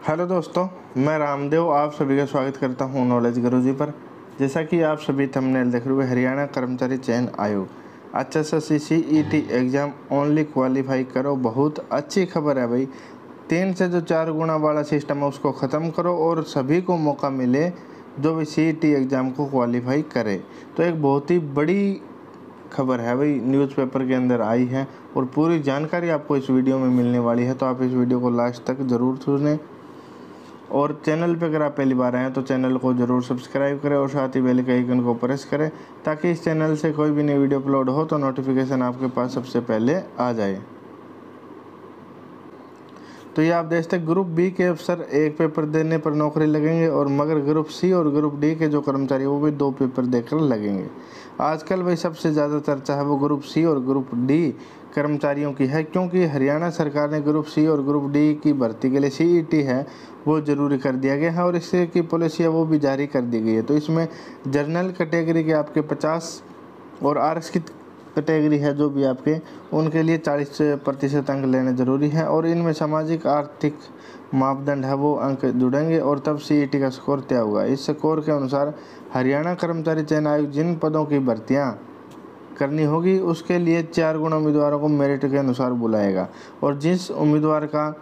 Hello दोस्तों, मैं रामदेव, आप सभी का स्वागत करता हूँ नॉलेज गुरु जी पर। जैसा कि आप सभी थंबनेल देख रहे हुए हरियाणा कर्मचारी चयन आयोग। अच्छा S C C E T exam only qualify करो, बहुत अच्छी खबर है भाई। तीन से जो चार गुना वाला सिस्टम है, उसको ख़त्म करो और सभी को मौका मिले जो भी सी ई टी एग्ज़ाम को क्वालिफाई करे। तो एक बहुत ही बड़ी खबर है भाई न्यूज़पेपर के अंदर आई है और पूरी जानकारी आपको इस वीडियो में मिलने वाली है तो आप इस वीडियो को लास्ट तक ज़रूर सुनें। और चैनल पर अगर आप पहली बार आए तो चैनल को ज़रूर सब्सक्राइब करें और साथ ही बेल के आइकन को प्रेस करें, ताकि इस चैनल से कोई भी नई वीडियो अपलोड हो तो नोटिफिकेशन आपके पास सबसे पहले आ जाए। तो ये आप देख सकते ग्रुप बी के अफसर एक पेपर देने पर नौकरी लगेंगे और मगर ग्रुप सी और ग्रुप डी के जो कर्मचारी वो भी दो पेपर देकर लगेंगे। आजकल भाई सबसे ज़्यादा चर्चा है वो ग्रुप सी और ग्रुप डी कर्मचारियों की है, क्योंकि हरियाणा सरकार ने ग्रुप सी और ग्रुप डी की भर्ती के लिए सी e है, वो ज़रूरी कर दिया गया है और इससे की पॉलिसी है, वो भी जारी कर दी गई है। तो इसमें जर्नल कैटेगरी के आपके पचास और आरक्षित कैटेगरी है, जो भी आपके, उनके लिए 40 प्रतिशत अंक लेने ज़रूरी है और इनमें सामाजिक आर्थिक मापदंड है, वो अंक जुड़ेंगे और तब सीईटी का स्कोर तय होगा। इस स्कोर के अनुसार हरियाणा कर्मचारी चयन आयोग जिन पदों की भर्तियाँ करनी होगी, उसके लिए चार गुण उम्मीदवारों को मेरिट के अनुसार बुलाएगा। और जिस उम्मीदवार का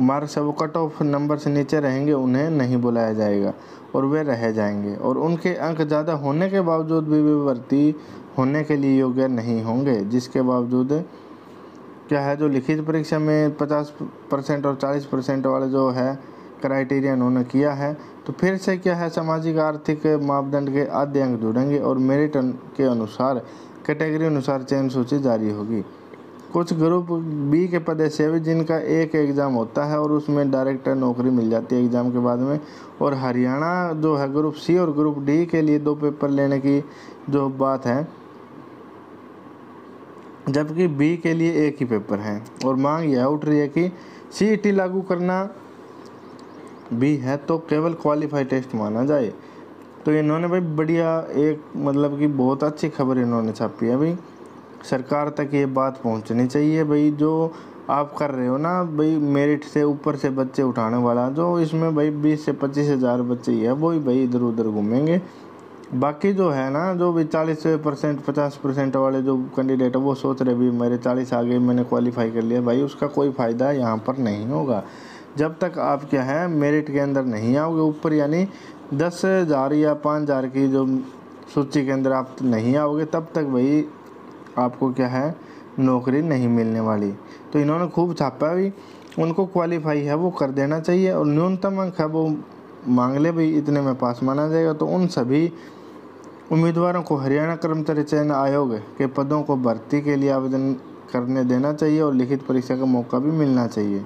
मार्क्स है, वो कट ऑफ़ नंबर से नीचे रहेंगे, उन्हें नहीं बुलाया जाएगा और वे रह जाएँगे। और उनके अंक ज़्यादा होने के बावजूद भी वे भर्ती होने के लिए योग्य नहीं होंगे, जिसके बावजूद क्या है, जो लिखित परीक्षा में 50 परसेंट और 40 परसेंट वाले जो है क्राइटेरिया उन्होंने किया है तो फिर से क्या है, सामाजिक आर्थिक मापदंड के आद्य अंक जुड़ेंगे और मेरिट के अनुसार कैटेगरी अनुसार चयन सूची जारी होगी। कुछ ग्रुप बी के पद ऐसे भी जिनका एक एग्ज़ाम होता है और उसमें डायरेक्टर नौकरी मिल जाती है एग्ज़ाम के बाद में, और हरियाणा जो है ग्रुप सी और ग्रुप डी के लिए दो पेपर लेने की जो बात है, जबकि बी के लिए एक ही पेपर है। और मांग यह उठ रही है कि सी e लागू करना भी है तो केवल क्वालिफाई टेस्ट माना जाए। तो इन्होंने भाई बढ़िया एक मतलब कि बहुत अच्छी खबर इन्होंने छापी है भाई। सरकार तक ये बात पहुंचनी चाहिए भाई, जो आप कर रहे हो ना भाई मेरिट से ऊपर से बच्चे उठाने वाला, जो इसमें भाई बीस से पच्चीस हज़ार बच्चे ही है वो ही भाई इधर उधर घूमेंगे। बाकी जो है ना, जो भी चालीस परसेंट, पचास परसेंट वाले जो कैंडिडेट है, वो सोच रहे भी मेरे चालीस आ गए, मैंने क्वालिफाई कर लिया। भाई उसका कोई फ़ायदा यहाँ पर नहीं होगा। जब तक आप क्या है, मेरिट के अंदर नहीं आओगे ऊपर, यानी दस हज़ार या पाँच हज़ार की जो सूची के अंदर आप नहीं आओगे, तब तक भाई आपको क्या है, नौकरी नहीं मिलने वाली। तो इन्होंने खूब छापा भी। उनको क्वालिफाई है, वो कर देना चाहिए और न्यूनतम अंक है, वो मांग ले भाई, इतने में पास माना जाएगा। तो उन सभी उम्मीदवारों को हरियाणा कर्मचारी चयन आयोग के पदों को भर्ती के लिए आवेदन करने देना चाहिए और लिखित परीक्षा का मौका भी मिलना चाहिए।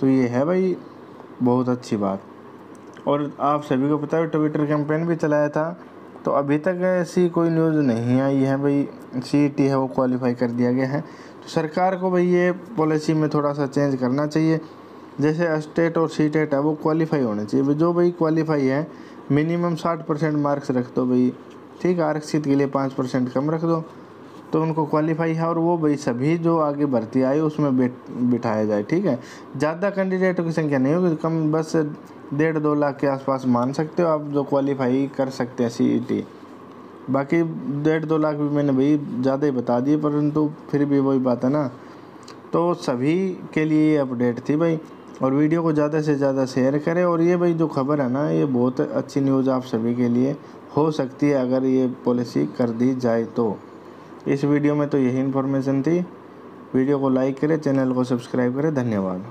तो ये है भाई, बहुत अच्छी बात। और आप सभी को पता है ट्विटर कैंपेन भी चलाया था तो अभी तक ऐसी कोई न्यूज़ नहीं आई है भाई। सी e है, वो क्वालिफाई कर दिया गया है। तो सरकार को भाई ये पॉलिसी में थोड़ा सा चेंज करना चाहिए। जैसे स्टेट और सी टेट है, वो क्वालिफाई होने चाहिए। जो भाई क्वालिफाई है मिनिमम साठ परसेंट मार्क्स रख दो भाई। ठीक, आरक्षित के लिए पाँच परसेंट कम रख दो। तो उनको क्वालिफाई है और वो भाई सभी जो आगे भर्ती आई, उसमें बैठ बिठाया जाए, ठीक है? ज़्यादा कैंडिडेटों की संख्या नहीं होगी कम, बस डेढ़ दो लाख के आसपास मान सकते हो आप जो क्वालिफाई कर सकते हैं सी e बाकी डेढ़ दो लाख भी मैंने भाई ज़्यादा ही बता दिए, परंतु फिर भी वही बात है ना? तो सभी के लिए अपडेट थी भाई, और वीडियो को ज़्यादा से ज़्यादा शेयर करें, और ये भाई जो खबर है ना, ये बहुत अच्छी न्यूज़ आप सभी के लिए, हो सकती है अगर ये पॉलिसी कर दी जाए तो। इस वीडियो में तो यही इन्फॉर्मेशन थी। वीडियो को लाइक करें, चैनल को सब्सक्राइब करें। धन्यवाद।